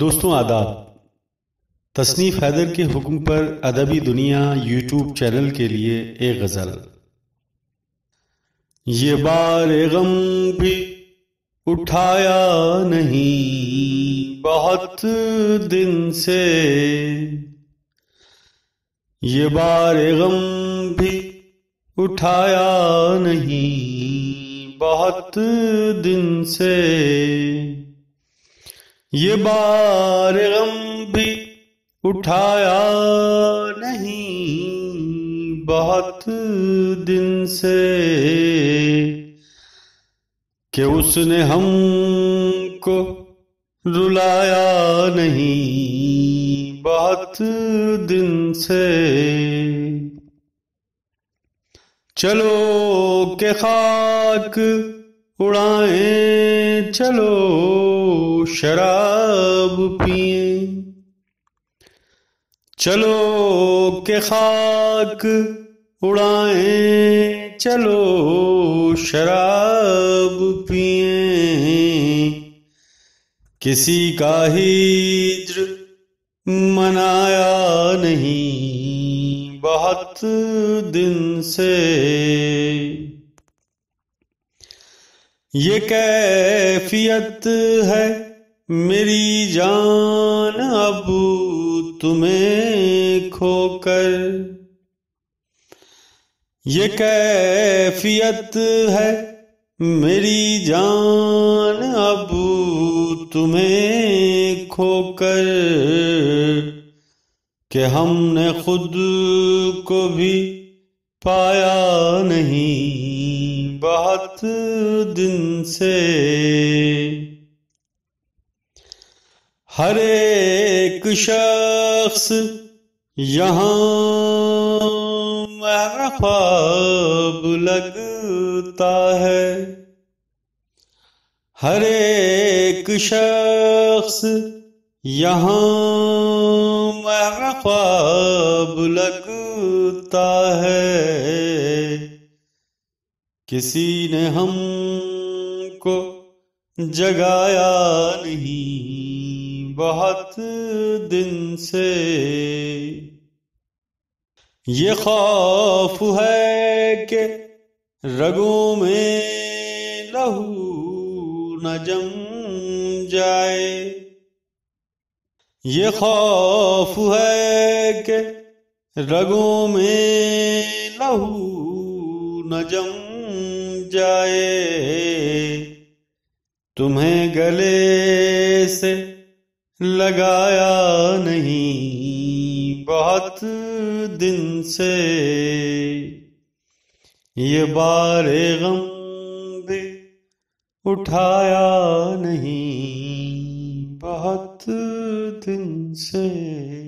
دوستوں، آداب۔ تصنیف حیدر کے حکم پر ادبی دنیا یوٹیوب چینل کے لیے ایک غزل۔ یہ بار غم بھی اٹھایا نہیں، بہت دن سے۔ یہ بار غم بھی اٹھایا نہیں، بہت دن سے۔ یہ بار غم بھی اٹھایا نہیں بہت دن سے کہ اس نے ہم کو رلایا نہیں بہت دن سے چلو کہ خاک اڑائیں، چلو شراب پئیں چلو کہ خاک اڑائیں، چلو شراب پئیں کسی کا ہجر منایا نہیں، بہت دن سے۔ یہ کیفیت ہے میری جان اب تمہیں کھو کر۔ یہ کیفیت ہے میری جان اب تمہیں کھو کر کہ ہم نے خود کو بھی پایا نہیں۔ بہت دن سے۔ ہر ایک شخص یہاں خواب لگتا ہے۔ ہر ایک شخص یہاں خواب لگتا ہے۔ کسی نے ہم کو جگایا نہیں بہت دن سے۔ یہ خوف ہے کہ رگوں میں لہو نہ جم جائے۔ یہ خوف ہے کہ رگوں میں لہو نہ جم جائے۔ تمہیں گلے سے لگایا نہیں بہت دن سے۔ یہ بار غم بھی اٹھایا نہیں بہت دن سے۔